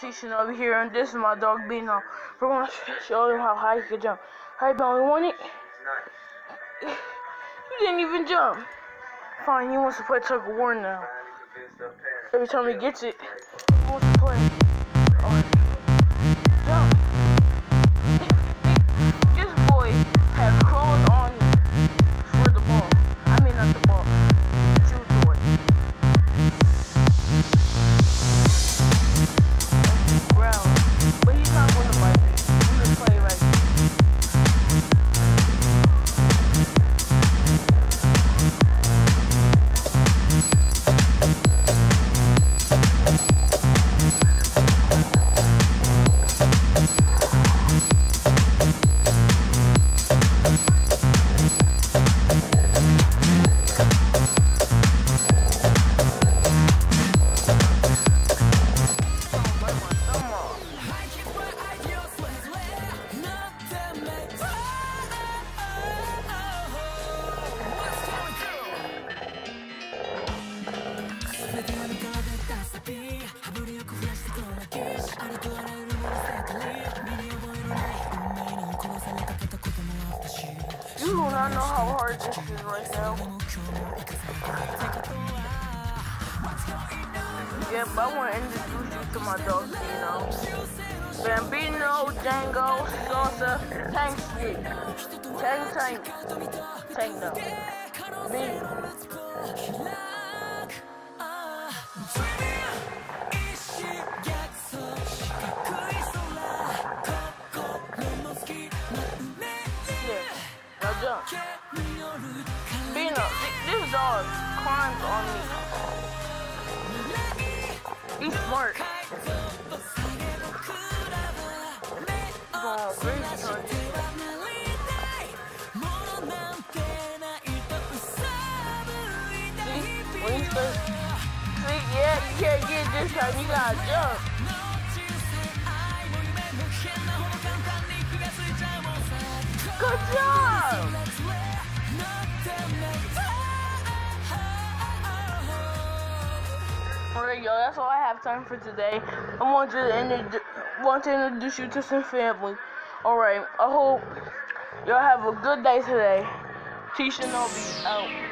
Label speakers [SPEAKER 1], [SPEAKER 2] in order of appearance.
[SPEAKER 1] T over here, and this is my dog Bino. We're gonna show him how high he can jump. Hey, Bino, you want it? You didn't even jump. Fine, he wants to play tug of war now. Every time he gets it, he wants to play. You do not know how hard this is right now. Yep, I want to introduce you to my dogs, you know. Bambino, Django, Salsa, Tank Sweet, Tank Tank, Tank. Me. Jump. Bino, th- this dog climbs on me. He's smart. Oh, crazy, honey. Yeah, you can't get this time. You gotta jump. Good job. Alright, yo, that's all I have time for today. I want to want to introduce you to some family. Alright, I hope y'all have a good day today. T Shinobi out.